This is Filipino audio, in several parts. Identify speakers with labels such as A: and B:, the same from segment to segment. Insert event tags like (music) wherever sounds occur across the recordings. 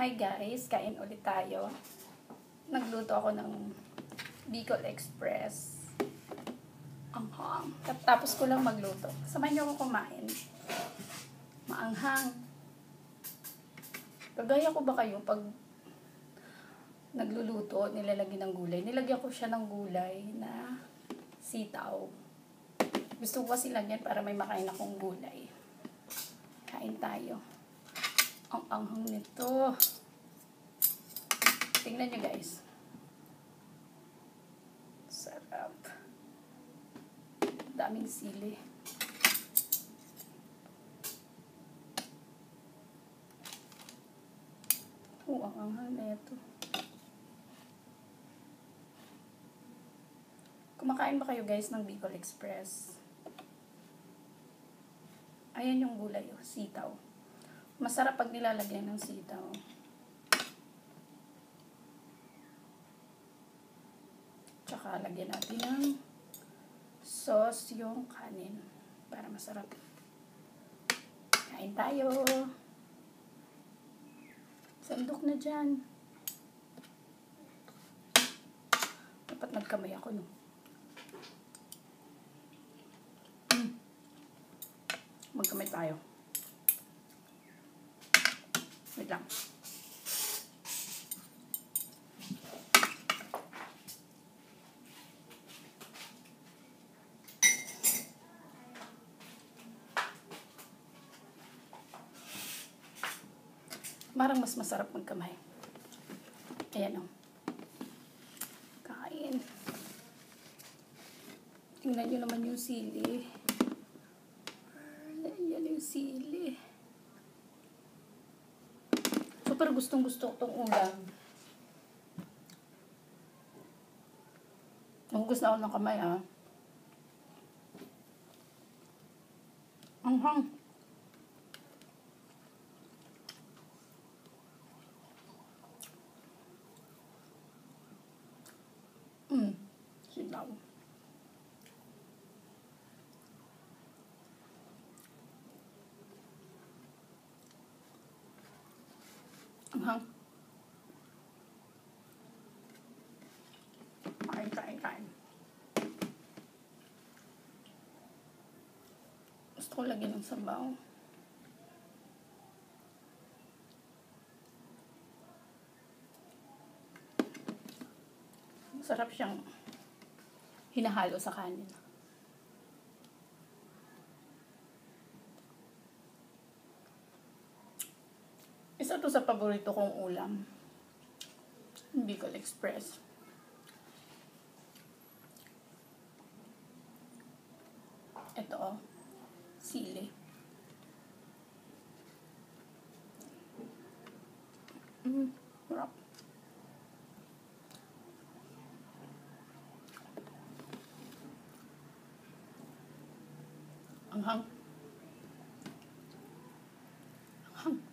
A: Hi guys, kain ulit tayo. Nagluto ako ng Bicol Express. Anghang. Tapos ko lang magluto. Samahan niyo ako kumain. Maanghang. Kagaya ko ba kayo pag nagluluto, nilalagyan ng gulay. Nilagyan ko siya ng gulay na sitaw. Gusto ko kasi lagyan para may makain akong gulay. Kain tayo. Ang anghang nito. Tingnan nyo guys. Sarap. Daming sili. Oh, ang anghang na ito. Kumakain ba kayo guys ng Bicol Express? Ayan yung gulay, oh, sitaw. Masarap pag nilalagyan ng sitaw. Tsaka lagyan natin ng sauce yung kanin para masarap. Kain tayo. Sandok na dyan. Dapat nagkamay ako, no? Mm. Magkamay tayo. Wait lang. Marang mas masarap magkamay. Ayan o. Kain. Tingnan nyo naman yung sili. Ayan yung sili. Super gustong gusto ko tong ulam. Nahugas na ako ng kamay ah. Ang hang. Mm. Silaw. Hang. Kain, kain, kain. Gusto ko lagyan ng sabaw. Sarap siyang hinahalo sa kanin. To sa paborito kong ulam. Bicol Express. Ito oh. Sili. Mm, sarap. Ang hang. Ang hang.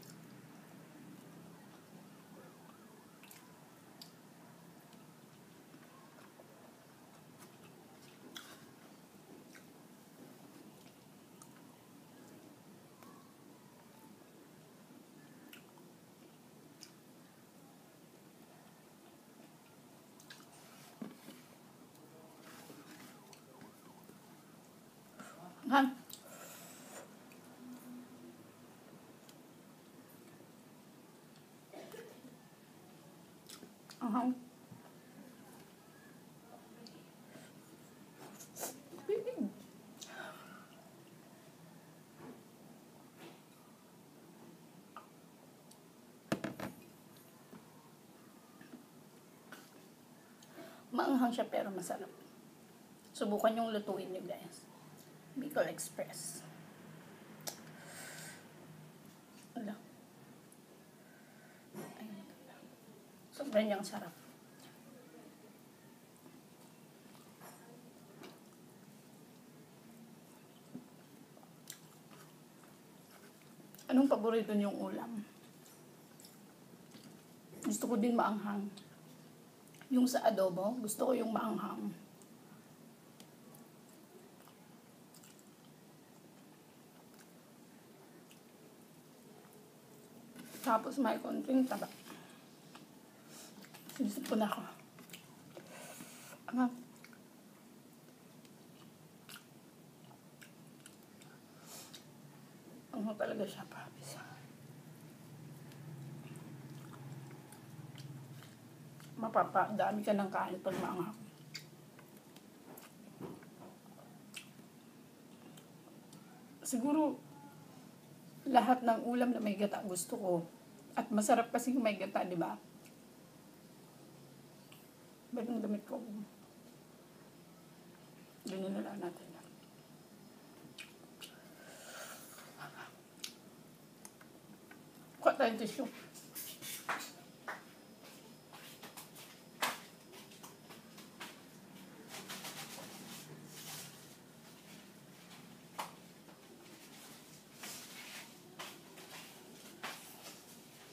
A: Hang. Ang hang. Maanghang siya pero masarap. Subukan yung lutuin niyo guys. Bicol Express. Wala. Ayun. Sobrang niyang sarap. Anong paborito niyong ulam? Gusto ko din maanghang. Yung sa adobo, gusto ko yung maanghang. Tapos may konting taba. Sinisip ko na ako. Ano? Ano talaga siya, promise. Mapapadami ka ng kain pag maanghang. Siguro, lahat ng ulam na may gata gusto ko. At masarap kasi yung may gata, di ba? Ba't yung damit ko? Ganyan na lang natin. Kuha tayong tissue.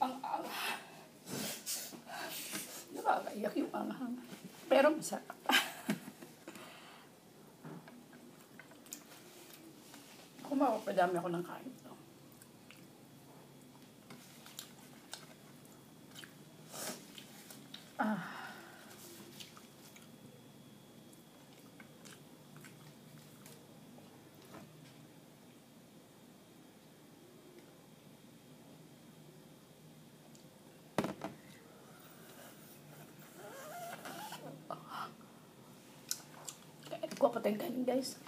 A: Ang ang Anghang. Pero masarap. (laughs) Kumawa pa dami ako ng kain. to. Ah. Kuha pa tayong kanin, guys.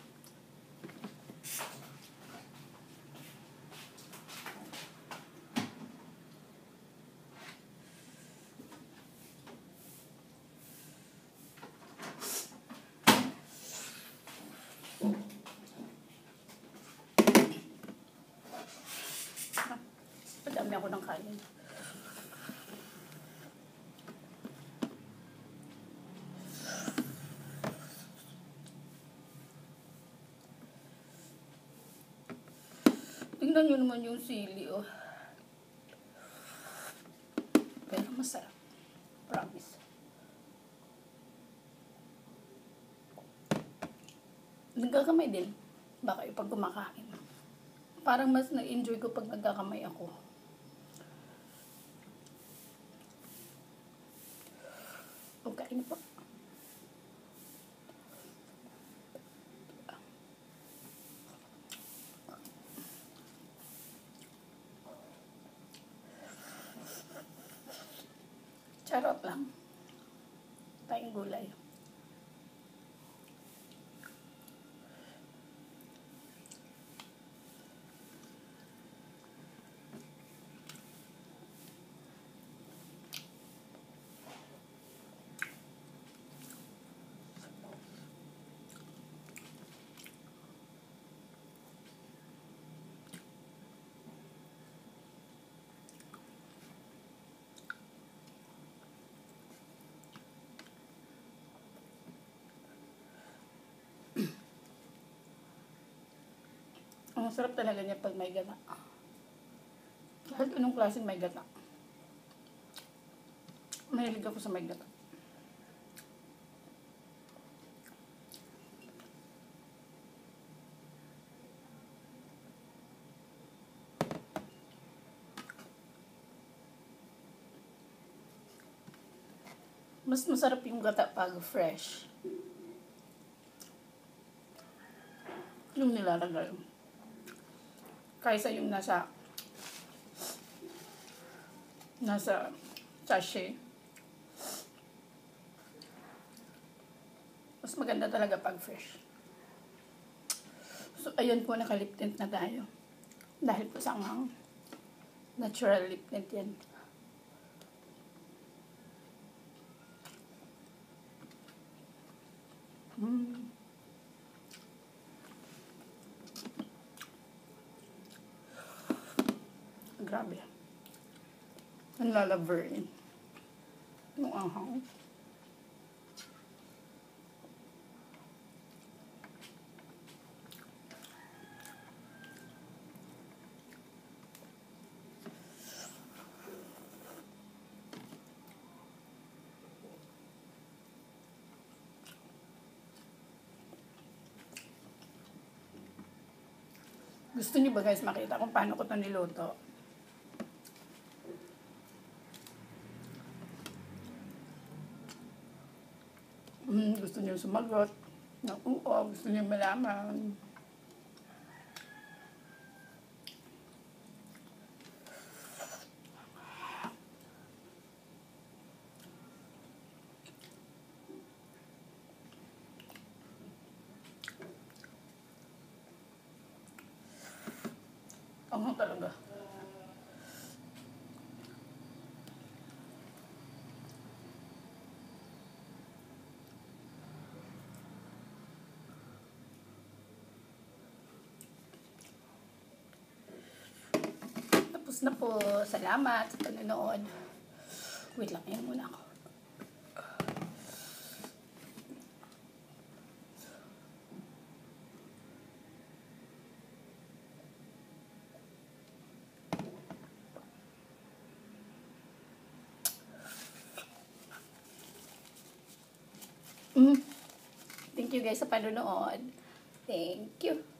A: Padami ako ng kanin. Tingnan nyo naman yung sili, oh. Pero masarap. Promise. Nagkakamay din. Baka yung pag kumakain. Parang mas na-enjoy ko pag nagkakamay ako. Okay na po. Charot lang. Tayong gulay. Ang sarap talaga niya pag may gata. Kahit anong klaseng may gata. Mahilig ako sa may gata. Mas masarap yung gata pag fresh. Yung nilalagay. Kaysa yung nasa nasa sachet. Mas maganda talaga pag fresh. So, ayun po, nakalip tint na tayo. Dahil po sa ang natural lip tint yan. Grabe. Ang lalaverin. Yung ahang. Gusto niyo ba guys makita kung paano ko ito niluto? Niyo sumagot na oo, gusto niyo malaman. Ang talaga. Tapos na po. Salamat sa panonood. Wait lang, yan muna ako. Mm. Thank you guys sa panonood. Thank you.